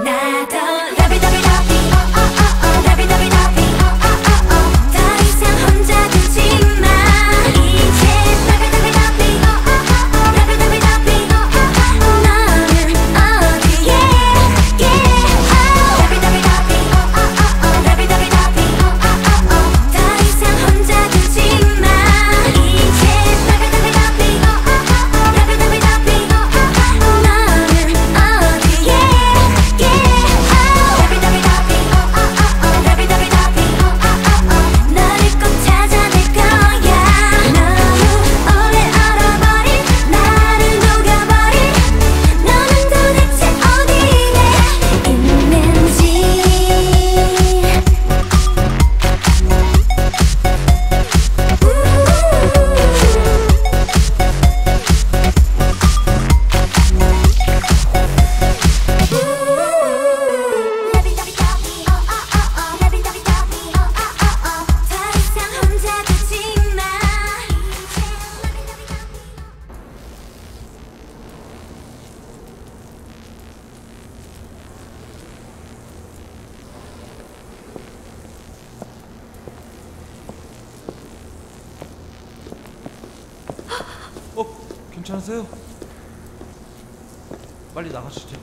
I don't. 어, 괜찮으세요? 빨리 나가시죠.